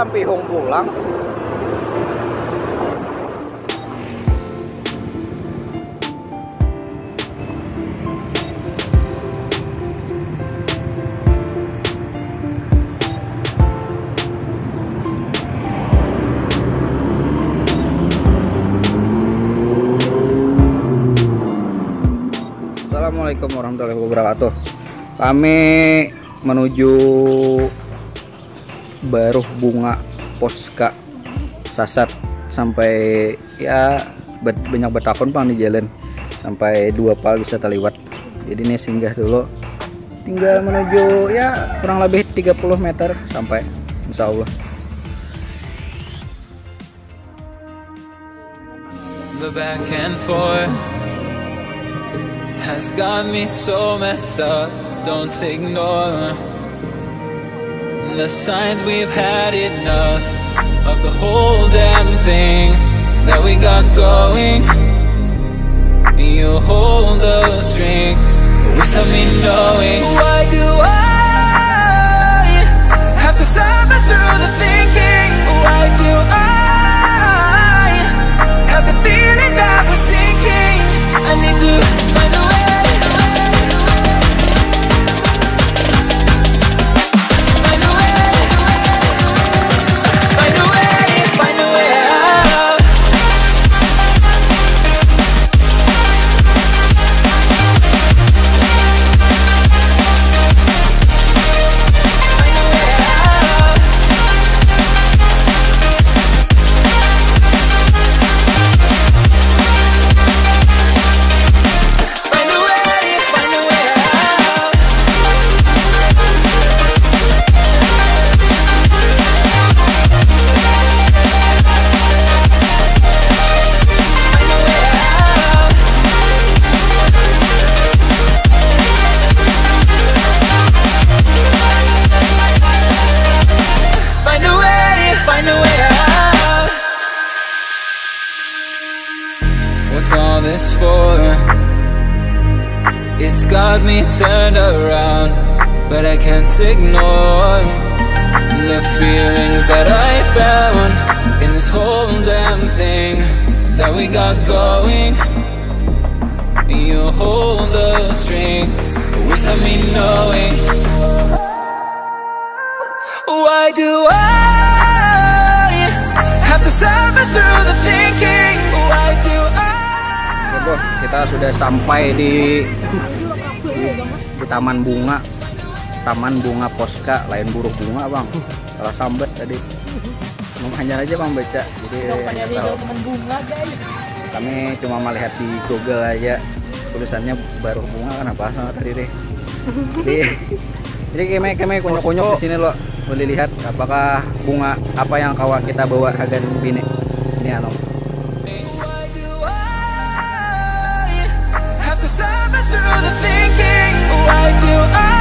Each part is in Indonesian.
tak kalampihong pulang. Assalamualaikum warahmatullahi wabarakatuh. Kami menuju Baruh Bunga Poska Sasat sampai ya bet- banyak betakon pang di jalan sampai dua pal bisa terliwat. Jadi ini singgah dulu. Tinggal menuju ya kurang lebih 30 meter sampai Insya Allah. Back and forth has got me so messed up. Don't ignore the signs we've had enough of the whole damn thing that we got going. You hold the strings without me knowing. Why do I this for? It's got me turned around, but I can't ignore the feelings that I found in this whole damn thing that we got going. You hold the strings without me knowing. Why do I have to suffer through the thinking? Bos, kita sudah sampai di di, di Taman Bunga, Taman Bunga Poska, lain buruk bunga bang. Salah sambet tadi. Hanya aja bang baca, jadi tahu. bunga guys kami cuma melihat di Google aja tulisannya baru bunga kan apa sama tadi deh. Jadi jadi keme keme kunyuk kunyuk di sini lo boleh lihat apakah bunga apa yang kawan kita bawa hagan bini ini anu do I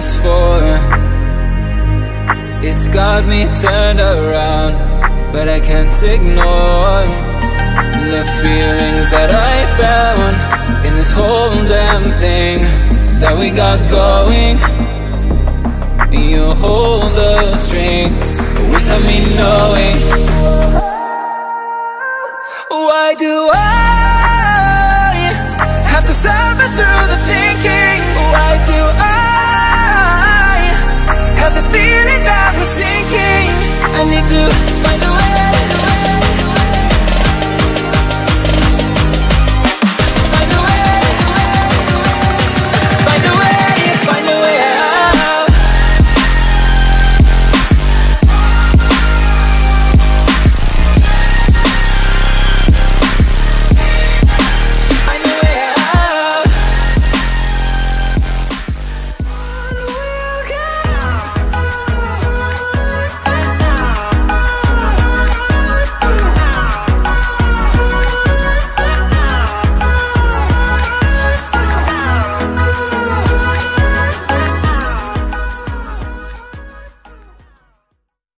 this for? It's got me turned around, but I can't ignore the feelings that I found in this whole damn thing that we got going. You hold the strings without me knowing. minute that I'm sinking I need to find a way.